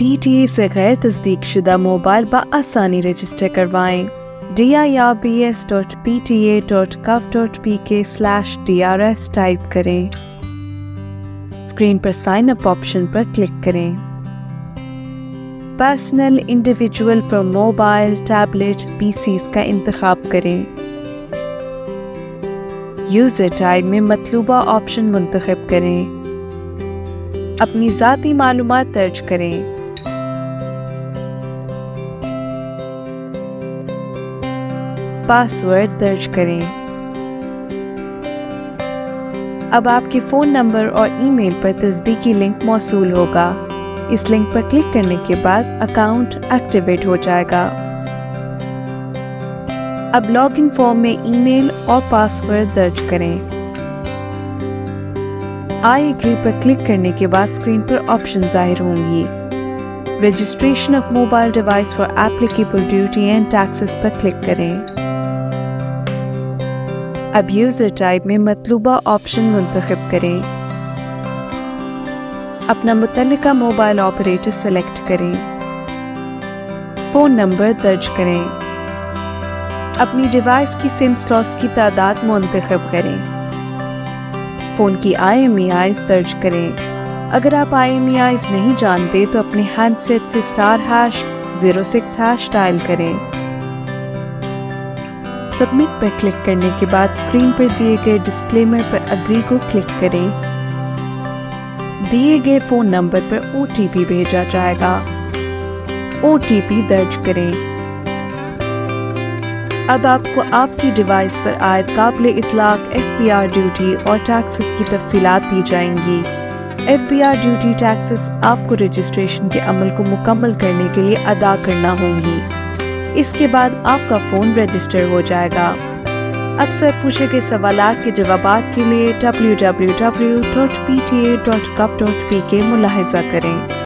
P T ए से गैर तस्दीक शुदा मोबाइल बसानी रजिस्टर करवाएँ। D I R B S dot P T A dot gov dot P K slash D R S type करें। Screen पर साइन अप ऑप्शन पर क्लिक करें। Personal individual for mobile tablet PCs का इंतखब करें। User type में मतलूबा option मुंतखब करें। अपनी ज़ाती मालूम दर्ज करें। पासवर्ड दर्ज करें। अब आपके फ़ोन नंबर और ईमेल पर तस्दीकी लिंक मौसू होगा। इस लिंक पर क्लिक करने के बाद अकाउंट एक्टिवेट हो जाएगा। अब लॉगिन फॉर्म में ईमेल और पासवर्ड दर्ज करें। आई एग्री पर क्लिक करने के बाद स्क्रीन पर ऑप्शन ज़ाहिर होंगी। Registration of mobile device for applicable duty and taxes पर क्लिक करें। अब यूज़र टाइप में मतलूबा ऑप्शन मुंतखब करें। अपना मुतल मोबाइल ऑपरेटर सेलेक्ट करें। फ़ोन नंबर दर्ज करें। अपनी डिवाइस की सिम स्लॉट्स की तादाद मुंतखब करें। फ़ोन की आई एम दर्ज करें। अगर आप आई एम ई आईज नहीं जानते तो अपने हैंडसेट से star hash zero six hash dial करें। सबमिट पर क्लिक करने के बाद स्क्रीन पर दिए गए डिस्क्लेमर पर अग्री को क्लिक करें। दिए गए फ़ोन नंबर पर ओटीपी भेजा जाएगा। ओटीपी दर्ज करें। अब आपको आपकी डिवाइस पर आयद काबिल इतलाक एफ़ पी आर ड्यूटी और टैक्सेस की तफसीत दी जाएँगी। F P R duty taxes आपको रजिस्ट्रेशन के अमल को मुकम्मल करने के लिए अदा करना होंगी। इसके बाद आपका फ़ोन रजिस्टर हो जाएगा। अक्सर पूछे गए सवाल के जवाब के लिए W W W dot P T A dot gov dot P K मुलाहजा करें।